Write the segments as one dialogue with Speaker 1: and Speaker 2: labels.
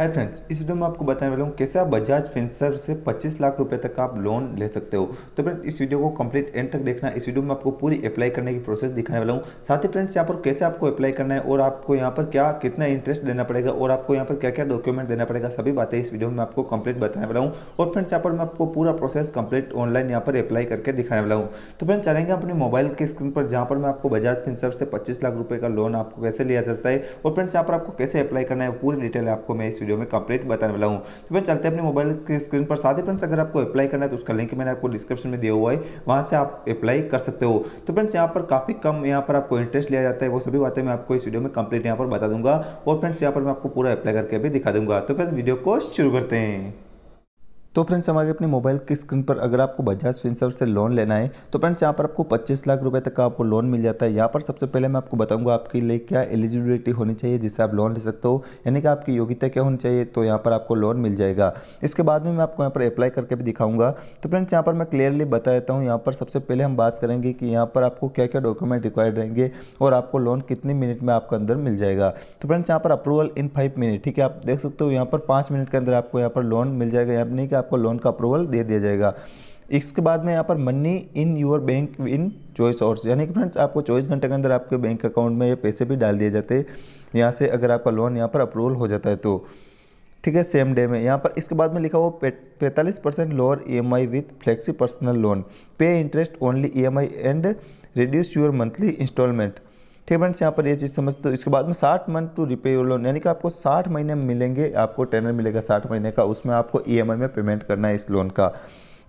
Speaker 1: Hi friends इस video में आपको बताने वाला हूँ कैसे आप बजाज फिंसर से 25 लाख रुपए तक आप लोन ले सकते हो। तो फ्रेंड्स इस वीडियो को कंप्लीट एंड तक देखना। इस वीडियो में आपको पूरी अप्लाई करने की प्रोसेस दिखाने वाला हूँ। साथ ही फ्रेंड्स यहाँ पर कैसे आपको अप्लाई करना है और आपको यहाँ पर क्या, कितना इंटरेस्ट देना पड़ेगा और आपको यहाँ पर क्या क्या डॉक्यूमेंट देना पड़ेगा, सभी बातें इस वीडियो में आपको कंप्लीट बताने वाला हूँ। और फ्रेंड्स यहाँ पर मैं आपको पूरा प्रोसेस कंप्लीट ऑनलाइन यहाँ पर अप्लाई करके दिखाने वाला हूँ। तो फ्रेंड्स चलेंगे अपने मोबाइल के स्क्रीन पर, जहाँ पर मैं आपको बजाज फिंसर से पच्चीस लाख रुपये का लोन आपको कैसे लिया जाता है और फ्रेंड्स यहाँ पर आपको कैसे अप्लाई करना है पूरी डिटेल आपको मैं इस वीडियो में कंप्लीट बताने वाला हूँ। तो फिर चलते हैं अपने मोबाइल की स्क्रीन पर। साथ ही फ्रेंड्स, अगर आपको अप्लाई करना है तो उसका लिंक मैंने आपको डिस्क्रिप्शन में दिया हुआ है। वहाँ से आप अप्लाई कर सकते हो। तो फ्रेंड्स, यहाँ पर काफ़ी कम यहाँ पर आपको इंटरेस्ट लिया जाता है। वो सभी बातें मैं आपको इस वीडियो में कंप्लीट यहाँ पर बता दूँगा। और फ्रेंड्स, यहाँ पर मैं आपको पूरा अप्लाई करके भी दिखा दूँगा। तो फ्रेंड्स, वीडियो को शुरू करते हैं। तो फ्रेंड्स हमारे अपने मोबाइल की स्क्रीन पर अगर आपको बजाज फिनसर्व से लोन लेना है तो फ्रेंड्स यहाँ पर आपको 25 लाख रुपए तक का आपको लोन मिल जाता है यहाँ पर सबसे पहले मैं आपको बताऊँगा आपके लिए क्या एलिजिबिलिटी होनी चाहिए जिससे आप लोन ले सकते हो यानी कि आपकी योग्यता क्या होनी चाहिए तो यहाँ पर आपको लोन मिल जाएगा इसके बाद में मैं आपको यहाँ पर अप्लाई करके भी दिखाऊँगा तो फ्रेंड्स यहाँ पर मैं क्लियरली बता देता हूँ यहाँ पर सबसे पहले हम बात करेंगे कि यहाँ पर आपको क्या क्या डॉक्यूमेंट रिक्वायर्ड रहेंगे और आपको लोन कितने मिनट में आपके अंदर मिल जाएगा तो फ्रेंड्स यहाँ पर अप्रूवल इन फाइव मिनट ठीक है आप देख सकते हो यहाँ पर पाँच मिनट के अंदर आपको यहाँ पर लोन मिल जाएगा यहाँ नहीं आपको लोन का अप्रूवल दे दिया जाएगा। इसके बाद में यहाँ पर money in your bank in choice और यानी कि फ्रेंड्स आपको चौबीस घंटे के अंदर आपके बैंक अकाउंट में ये पैसे भी डाल दिए जाते हैं। यहाँ से अगर आपका लोन यहाँ पर अप्रूवल हो जाता है तो ठीक है सेम डे में। यहाँ पर इसके बाद में लिखा हुआ पैंतालीस percent lower E M I with flexi personal loan pay interest only E M I and reduce your monthly instalment ठीक है फ्रेंड्स यहाँ पर ये चीज़ समझते हो इसके बाद में साठ month to repay your loan यानी कि आपको साठ महीने मिलेंगे, आपको टेनर मिलेगा साठ महीने का, उसमें आपको ई में पेमेंट करना है इस लोन का।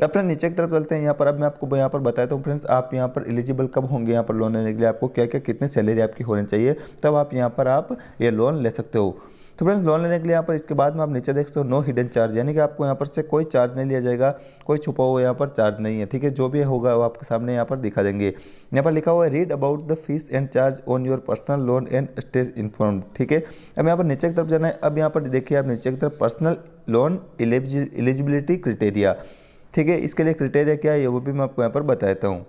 Speaker 1: अब फ्रेंड नीचे की तरफ़ चलते हैं, यहाँ पर अब मैं आपको यहाँ पर बताया हूँ फ्रेंड्स आप यहाँ पर एलिजिबल कब होंगे यहाँ पर लोन लेने के लिए, आपको क्या क्या कितनी सैलरी आपकी होनी चाहिए, तब आप यहाँ पर आप ये लोन ले सकते हो। तो फ्रेंड्स लोन लेने के लिए यहाँ पर इसके बाद में आप नीचे देख सकते हो नो हिडन चार्ज यानी कि आपको यहाँ पर से कोई चार्ज नहीं लिया जाएगा, कोई छुपा हुआ यहाँ पर चार्ज नहीं है, ठीक है? जो भी होगा वो आपके सामने यहाँ पर दिखा देंगे। यहाँ पर लिखा हुआ है read about the fees and charge on your personal loan and stage inform ठीक है? अब यहाँ पर नीचे की तरफ़ जाना है, अब यहाँ पर देखिए आप नीचे की तरफ़ पर्सनल लोन एलिजिबिलिटी क्रिटेरिया ठीक है? इसके लिए क्रिटेरिया क्या है वो भी मैं आपको यहाँ पर बताता हूँ।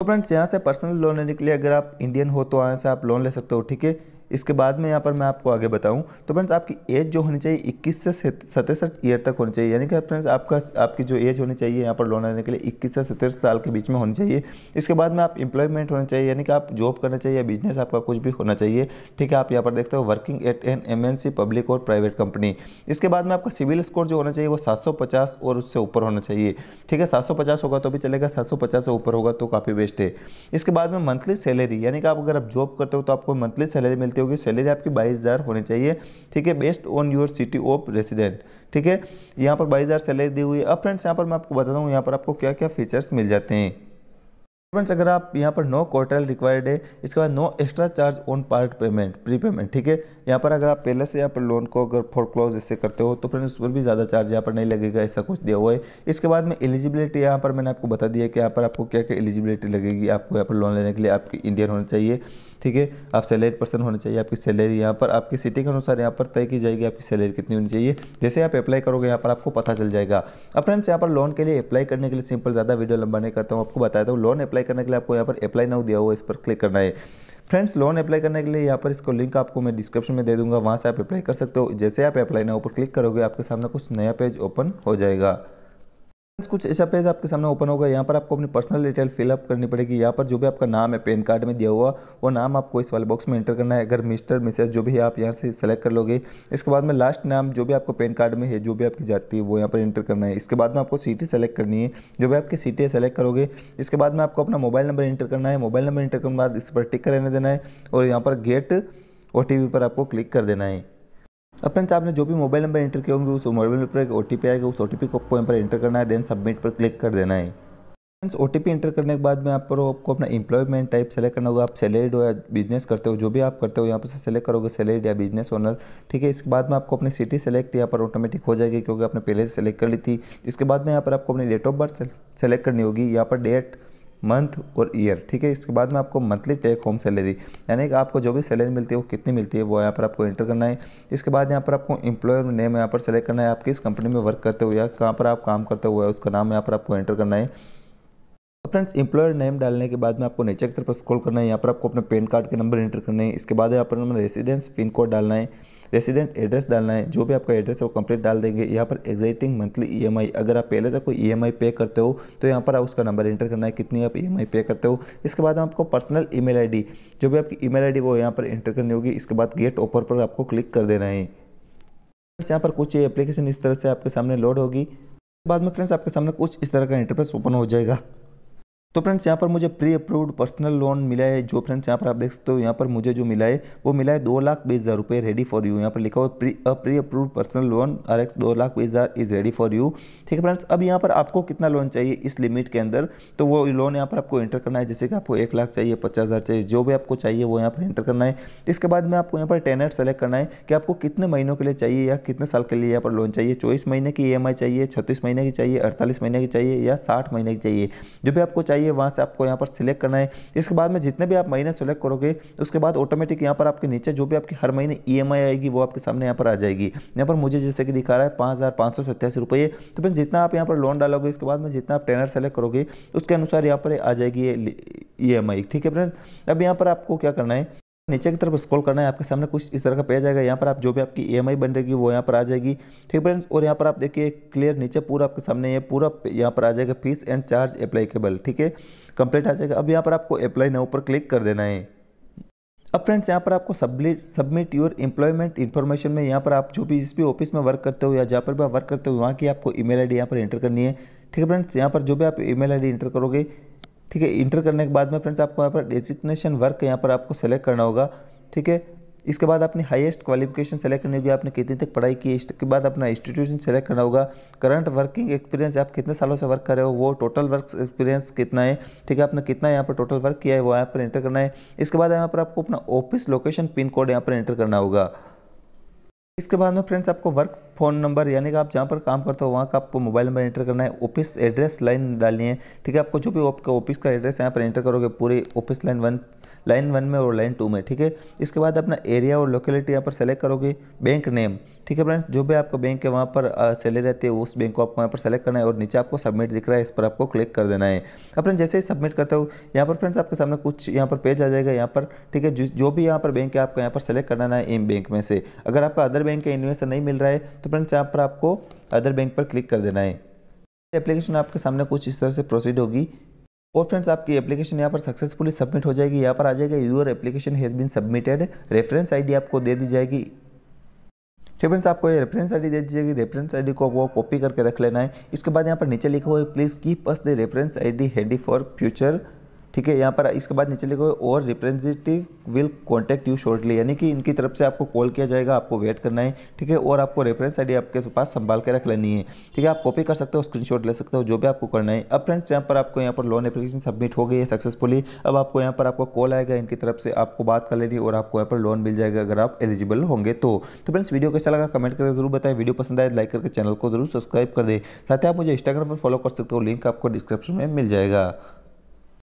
Speaker 1: तो फ्रेंड्स, यहाँ से पर्सनल लोन लेने के लिए अगर आप इंडियन हो तो यहाँ से आप लोन ले सकते हो, ठीक है? इसके बाद में यहाँ पर मैं आपको आगे बताऊँ तो फ्रेंड्स आपकी एज जो होनी चाहिए, इक्कीस से सतसठ ईयर तक होनी चाहिए। यानी कि फ्रेंड्स आपका, आपकी जो एज होनी चाहिए यहाँ पर लोन लेने के लिए, इक्कीस से सत्तर साल के बीच में होनी चाहिए। इसके बाद में आप इंप्लॉयमेंट होना चाहिए, यानी कि आप जॉब करना चाहिए या बिज़नेस आपका कुछ भी होना चाहिए। ठीक है, आप यहाँ पर देखते हो working at N M public और प्राइवेट कंपनी इसके बाद में आपका सिविल स्कोर जो होना चाहिए, वो सात सौ पचास और उससे ऊपर होना चाहिए। ठीक है, सात सौ पचास होगा तो भी चलेगा, सात सौ पचास से ऊपर होगा तो काफ़ी बेस्ट है। इसके बाद में मंथली सैलरी यानी कि आप अगर आप जॉब करते हो तो आपको मंथली सैलरी मिलती होगी सैलरी आपकी बाईस हज़ार होनी चाहिए। ठीक है best on your city of resident ठीक है, यहाँ पर बाईस हज़ार सैलरी दी हुई है। अब फ्रेंड्स यहाँ पर मैं आपको बताता हूँ, यहाँ पर आपको क्या क्या फीचर्स मिल जाते हैं। फ्रेंड्स अगर आप यहाँ पर नो क्वार्टर रिक्वायर्ड है, इसके बाद no extra charge on part payment pre payment ठीक है यहाँ पर अगर आप पहले से यहाँ पर लोन को अगर फॉर क्लोज इससे करते हो तो फ्रेंड्स उस पर भी ज़्यादा चार्ज यहाँ पर नहीं लगेगा ऐसा कुछ दिया हुआ है इसके बाद में एलिजिबिलिटी यहाँ पर मैंने आपको बता दिया कि यहाँ पर आपको क्या क्या एलिजिबिलिटी लगेगी आपको यहाँ पर लोन लेने के लिए आपकी इंडियन होना चाहिए ठीक है आप सैलरी पर्सन होना चाहिए आपकी सैलरी यहाँ पर आपकी सिटी के अनुसार यहाँ पर तय की जाएगी आपकी सैलरी कितनी होनी चाहिए जैसे आप अप्लाई करोगे यहाँ पर आपको पता चल जाएगा अब फ्रेंड्स यहाँ पर लोन के लिए अप्लाई करने के लिए सिंपल ज़्यादा वीडियो लंबा नहीं करता हूँ आपको बताता हूँ लोन अप्लाई करने के लिए आपको यहाँ पर अप्लाई नाउ दिया हुआ इस पर क्लिक करना है फ्रेंड्स लोन अप्लाई करने के लिए यहाँ पर इसको लिंक आपको मैं डिस्क्रिप्शन में दे दूँगा, वहाँ से आप अप्लाई कर सकते हो। जैसे आप अप्लाई नाउ ऊपर क्लिक करोगे, आपके सामने कुछ नया पेज ओपन हो जाएगा। कुछ ऐसा पेज आपके सामने ओपन होगा, यहाँ पर आपको अपनी पर्सनल डिटेल फिलअप करनी पड़ेगी। यहाँ पर जो भी आपका नाम है पैन कार्ड में दिया हुआ, वो नाम आपको इस वाले बॉक्स में एंटर करना है। अगर मिस्टर मिसेस जो भी आप यहाँ से सेलेक्ट कर लोगे, इसके बाद में लास्ट नाम जो भी आपको पैन कार्ड में है, जो भी आपकी जाती है, वो यहाँ पर एंटर करना है। इसके बाद में आपको सिटी सेलेक्ट करनी है। जो भी आपकी सिटी है सेलेक्ट करोगे, इसके बाद में आपको अपना मोबाइल नंबर एंटर करना है। मोबाइल नंबर एंटर करने के बाद इस पर टिक कर रहने देना है और यहाँ पर गेट ओटीपी पर आपको क्लिक कर देना है। अब फ्रेंड्स, आपने जो भी मोबाइल नंबर एंटर किए होंगे, उस मोबाइल नंबर पर एक ओ टी पी आएगा, उस ओ टी को आपको यहाँ पर एंटर करना है देन सबमिट पर क्लिक कर देना है। Friends O T P enter करने के बाद में आप पर आपको अपना एम्प्लॉयमेंट टाइप सेलेक्ट करना होगा। आप सैलरीड हो या बिज़नेस करते हो, जो भी आप करते हो, यहाँ पर से सेलेक्ट करोगे सैलरीड या बिज़नेस ओनर ठीक है? इसके बाद में आपको अपनी सिटी सेलेक्ट यहाँ पर ऑटोमेटिक हो जाएगी, क्योंकि आपने पहले से सेलेक्ट कर ली थी। इसके बाद में यहाँ पर आपको अपनी डेट ऑफ़ बर्थ सेलेक्ट करनी होगी। यहाँ पर डेट मंथ और ईयर ठीक है? इसके बाद में आपको मंथली टेक होम सैलरी यानी कि आपको जो भी सैलरी मिलती है, वो कितनी मिलती है, वो यहाँ पर आपको एंटर करना है। इसके बाद यहाँ पर आपको एम्प्लॉयर नेम यहाँ पर सेलेक्ट करना है, आप किस कंपनी में वर्क करते हो या कहाँ पर आप काम करते हुए उसका नाम यहाँ पर आपको एंटर करना है। फ्रेंड्स एम्प्लॉयर नेम डालने के बाद में आपको नीचे की तरफ़ स्क्रॉल करना है, यहाँ पर आपको अपने पैन कार्ड के नंबर एंटर करने हैं। इसके बाद यहाँ पर रेसिडेंस पिन कोड डालना है। रेसिडेंट एड्रेस डालना है, जो भी आपका एड्रेस है वो कंप्लीट डाल देंगे। यहाँ पर एग्जाइटिंग मंथली ईएमआई, अगर आप पहले से कोई ईएमआई पे करते हो तो यहाँ पर आप उसका नंबर एंटर करना है, कितनी आप ईएमआई पे करते हो। इसके बाद आपको पर्सनल ईमेल आईडी, जो भी आपकी ईमेल आईडी वो यहाँ पर एंटर करनी होगी। इसके बाद गेट ऑफ़र पर आपको क्लिक कर देना है। यहाँ पर कुछ एप्लीकेशन इस तरह से आपके सामने लोड होगी। बाद में फ्रेंड्स, आपके सामने कुछ इस तरह का इंटरफेस ओपन हो जाएगा। तो फ्रेंड्स, यहाँ पर मुझे प्री अप्रूव्ड पर्सनल लोन मिला है, जो फ्रेंड्स यहाँ पर आप देख सकते हो, यहाँ पर मुझे जो मिला है, वो मिला है दो लाख बीस हज़ार रुपये रेडी फॉर यू यहाँ पर लिखा हुआ pre pre approved personal loan are x दो लाख बीस हज़ार इज़ रेडी फॉर यू ठीक है फ्रेंड्स, अब यहाँ पर आपको कितना लोन चाहिए इस लिमिट के अंदर? तो वो लोन यहाँ पर आपको एंटर करना है, जैसे कि आपको एक लाख चाहिए, पचास हज़ार चाहिए, जो भी आपको चाहिए वो यहाँ पर एंटर करना है। इसके बाद में आपको यहाँ पर टेनर सेलेक्ट करना है कि आपको कितने महीनों के लिए चाहिए या कितने साल के लिए यहाँ पर लोन चाहिए। चौबीस महीने की ईएमआई चाहिए, छत्तीस महीने की चाहिए, अड़तालीस महीने की चाहिए या साठ महीने की चाहिए। जो भी आपको चाहिए वहाँ से आपको यहाँ पर सिलेक्ट करना है। इसके बाद में जितने भी आप महीने सेलेक्ट करोगे, उसके बाद ऑटोमेटिक यहाँ पर आपके नीचे जो भी आपकी हर महीने ईएमआई आएगी, वो आपके सामने यहाँ पर आ जाएगी। यहाँ पर मुझे जैसे कि दिखा रहा है, पाँच हज़ार पाँच सौ सत्तासी रुपये। तो फिर जितना आप यहाँ पर लोन डालोगे, इसके बाद में जितना आप टेनर सेलेक्ट करोगे, उसके अनुसार यहाँ पर आ जाएगी ई ठीक है फ्रेंड्स अब यहाँ पर आपको क्या करना है? नीचे की तरफ़ स्क्रॉल करना है, आपके सामने कुछ इस तरह का पेज आएगा। यहाँ पर आप जो भी आपकी ई बन रहेगी वो यहाँ पर आ जाएगी। ठीक है फ्रेंड्स और यहाँ पर आप देखिए क्लियर नीचे पूरा आपके सामने ये पूरा यहाँ पर आ जाएगा फ़ीस एंड चार्ज अप्लाईकेबल ठीक है? कंप्लीट आ जाएगा। अब यहाँ पर आपको अप्लाई नाउ पर क्लिक कर देना है। अब फ्रेंड्स यहाँ पर आपको submit submit your employment information में यहाँ पर आप जो भी जिस भी ऑफ़िस में वर्क करते हो या जहाँ पर भी आप वर्क करते हो, वहाँ की आपको ईमेल आईडी यहाँ पर एंटर करनी है। ठीक है फ्रेंड्स यहाँ पर जो भी आप ईमेल आईडी एंटर करोगे ठीक है, इंटर करने के बाद में फ्रेंड्स आपको यहाँ पर डेजिग्नेशन वर्क यहाँ पर आपको सेलेक्ट करना होगा, ठीक है? इसके बाद अपनी हाईएस्ट क्वालिफिकेशन सेलेक्ट करनी होगी आपने कितनी तक पढ़ाई की इसके बाद अपना इंस्टीट्यूशन सेलेक्ट करना होगा। करंट वर्किंग एक्सपीरियंस आप कितने सालों से वर्क कर रहे हो, वो टोटल वर्क एक्सपीरियंस कितना है, ठीक है? आपने कितना यहाँ पर टोटल वर्क किया है, वो यहाँ पर एंटर करना है। इसके बाद यहाँ पर आपको अपना ऑफ़िस लोकेशन पिन कोड यहाँ पर एंटर करना होगा। इसके बाद में फ्रेंड्स आपको वर्क फ़ोन नंबर यानी कि आप जहाँ पर काम करते हो, वहाँ का आपको मोबाइल नंबर एंटर करना है। ऑफ़िस एड्रेस लाइन डालनी है, ठीक है? आपको जो भी आपका ऑफ़िस का एड्रेस यहाँ पर एंटर करोगे, पूरे office line one line one में और लाइन टू में, ठीक है? इसके बाद अपना एरिया और लोकेलिटी यहाँ पर सेलेक्ट करोगे बैंक नेम ठीक है फ्रेंड्स जो भी आपका बैंक है, वहाँ पर सैलरी रहती है, उस बैंक को आपको यहाँ पर सेलेक्ट करना है और नीचे आपको सबमिट दिख रहा है, इस पर आपको क्लिक कर देना है। अपने जैसे ही सबमिट करते हो, यहाँ पर फ्रेंड्स आपके सामने कुछ यहाँ पर पेज आ जाएगा यहाँ पर, ठीक है? जो भी यहाँ पर बैंक है, आपको यहाँ पर सेलेक्ट करना है इन बैंक में से। अगर आपका अदर बैंक का इन्वेस्ट नहीं मिल रहा है तो फ्रेंड्स यहाँ पर आपको अदर बैंक पर क्लिक कर देना है। एप्लीकेशन आपके सामने कुछ इस तरह से प्रोसीड होगी। और फ्रेंड्स आपकी एप्लीकेशन यहाँ पर सक्सेसफुली सबमिट हो जाएगी। यहाँ पर आ जाएगा your application has been submitted reference ID आपको दे दी जाएगी। ठीक फ्रेंड्स आपको ये रेफरेंस आईडी दे दी जाएगी। रेफरेंस आईडी को वो कॉपी करके रख लेना है। इसके बाद यहाँ पर नीचे लिखा हुआ है please keep us the reference ID handy for future ठीक है, यहाँ पर इसके बाद नीचे लिखो, और representative will contact you shortly यानी कि इनकी तरफ़ से आपको कॉल किया जाएगा, आपको वेट करना है, ठीक है, और आपको रेफरेंस आईडी आपके पास संभाल के रख लेनी है। ठीक है, आप कॉपी कर सकते हो स्क्रीनशॉट ले सकते हो, जो भी आपको करना है। अब फ्रेंड्स यहाँ पर आपको यहाँ पर लोन एप्लीकेशन सबमिट हो गई है सक्सेसफुली अब आपको यहाँ पर आपको कॉल आएगा, इनकी तरफ़ से आपको बात कर लेनी और आपको यहाँ पर लोन मिल जाएगा अगर आप एलिजिबल होंगे तो। फ्रेंड्स वीडियो कैसा लगा कमेंट करके ज़रूर बताएँ। वीडियो पसंद आए लाइक करके चैनल को ज़रूर सब्सक्राइब कर दे। साथ ही आप मुझे इंस्टाग्राम पर फॉलो कर सकते हो लिंक आपको डिस्क्रिप्शन में मिल जाएगा।